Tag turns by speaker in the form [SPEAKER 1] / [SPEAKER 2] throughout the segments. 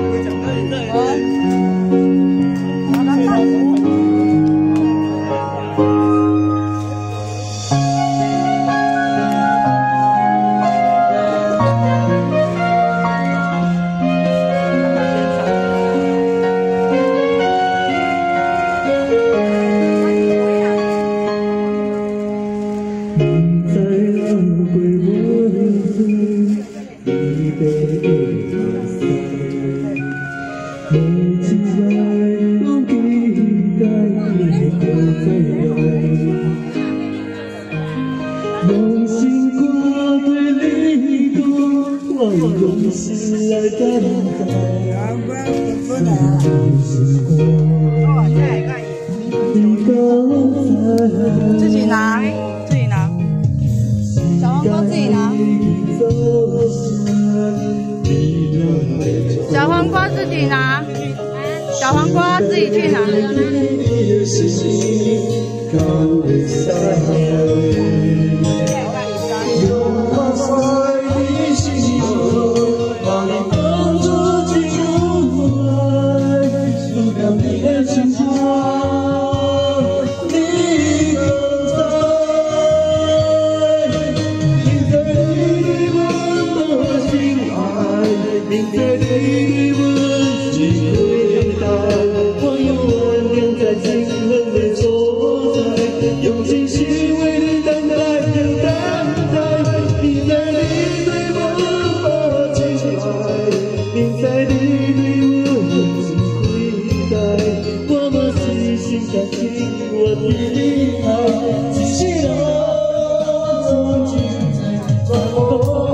[SPEAKER 1] 这
[SPEAKER 2] 个
[SPEAKER 1] 脚
[SPEAKER 3] 用心过对你多，我用心来等待。用心过，你都。自己
[SPEAKER 1] 拿，自己拿。
[SPEAKER 3] 小黄瓜自己拿。小
[SPEAKER 1] 黄瓜自己拿。小黄瓜自己去拿。
[SPEAKER 3] 我的地，只是我自己在转动。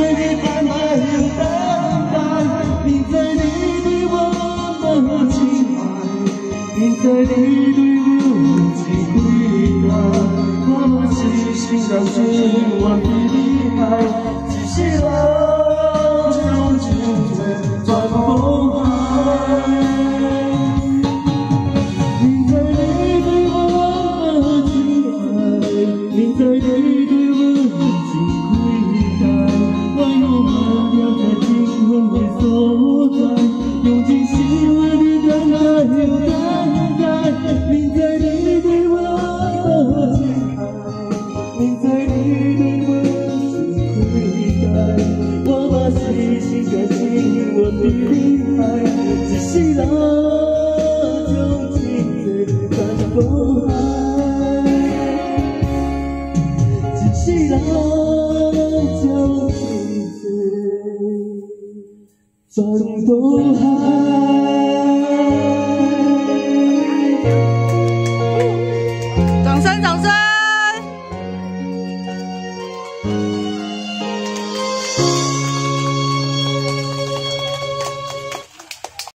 [SPEAKER 3] 在你的装扮，在你对我的情怀，你在你。所以，世界我有阮比。一世人就一世，大家无爱。一世人就一世，前途海。